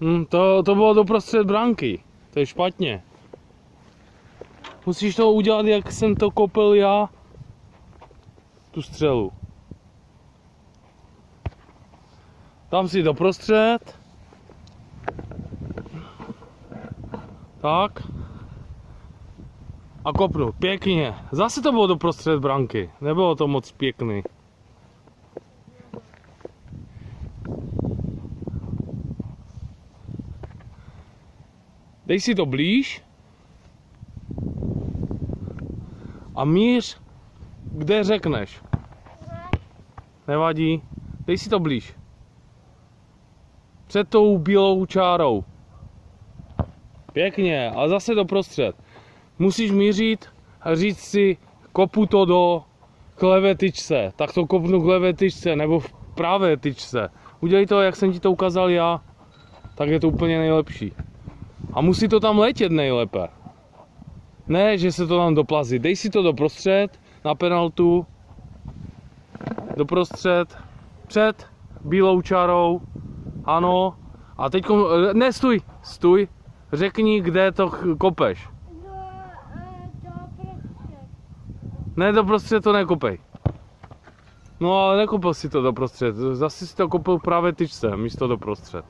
Hm, to, to bylo doprostřed branky. To je špatně. Musíš to udělat, jak jsem to kopil já. Tu střelu. Tam si doprostřed. Tak. A kopnu. Pěkně. Zase to bylo doprostřed branky. Nebylo to moc pěkný. Dej si to blíž. A míř, kde řekneš. Nevadí. Dej si to blíž. Před tou bílou čárou. Pěkně. A zase doprostřed. Musíš mířit a říct si, kopu to do levé tyčce. Tak to kopnu k levé tyčce, nebo v pravé tyčce. Udělej to, jak jsem ti to ukázal já. Tak je to úplně nejlepší. A musí to tam letět nejlépe. Ne, že se to tam doplazí. Dej si to doprostřed, na penaltu. Doprostřed. Před bílou čarou. Ano. A teď, ne, stůj, stůj. Řekni, kde to kopeš. Ne, doprostřed to nekopej. No ale nekopil si to doprostřed. Zase si to kopil právě tyčce, místo doprostřed.